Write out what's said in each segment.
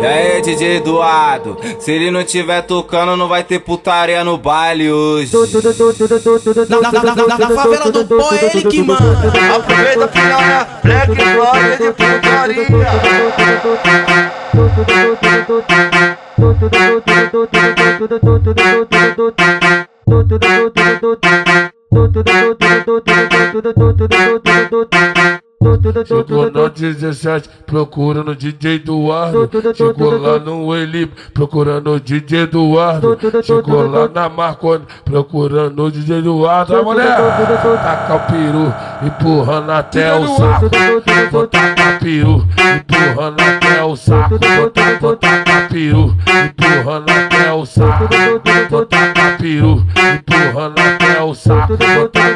E aí, DJ Eduardo, se ele não tiver tocando, não vai ter putaria no baile hoje. Na, na, na, na, na favela do pó ele que manda. Aproveita é black glória de putaria. Chegou no 17 procurando o DJ Eduardo. Chegou lá no Elib procurando o DJ Eduardo. Chegou lá na Marconi procurando o DJ Eduardo. A mulher taca o peru, empurrando até o saco. Vou tacar peru, empurrando até o saco. Vou tacar, peru, empurrando até o saco. Vou tacar peru, empurrando até o saco.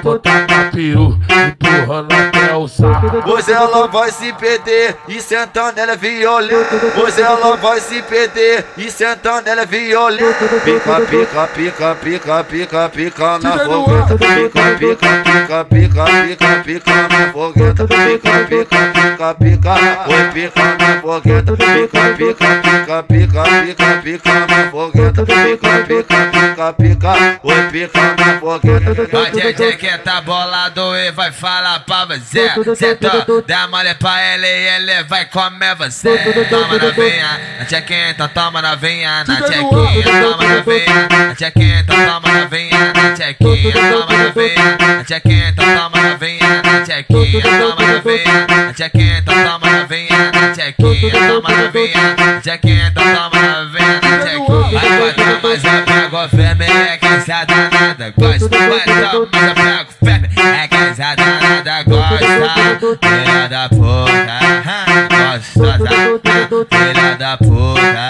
Vou tacar peru, empurrando até o saco. Pois ela vai se perder e sentando ela é violenta. Pois ela vai se perder e sentando ela é violenta. Pica, pica, pica, pica, pica, pica na fogueta. Pica, pica, pica, pica, pica, pica na fogueta. Pica, pica, pica, pica, oi pica na fogueta. Pica, pica, pica, pica, pica, pica na fogueta. Pica, pica, pica, pica, oi pica na fogueta. Vai, DJ que tá bolado e vai falar pra você. Cê to, dá mole pra ele e ele vai comer você. Toma novinha, na chequinha, então toma novinha, na chequinha, toma novinha, na chequinha, então toma novinha, na chequinha, toma novinha, na chequinha, então toma novinha, na chequinha, toma novinha, na chequinha, então toma novinha, chequinha, toma novinha, chequinha, então toma novinha, chequinha. Vai botar, mas eu pego firme, é que essa danada gosta. Vai então, mas eu pego firme, é que essa danada gosta. Filha da puta, gostosa, filha da puta,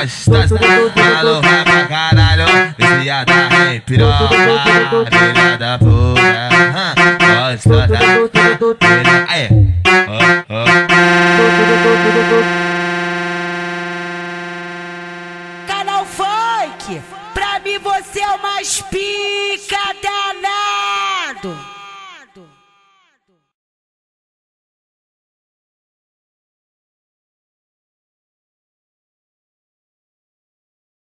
gostosa. Falou pra caralho, viciada em piroca, filha da puta, gostosa, filha. Canal Funk, pra mim você é o mais pica danado.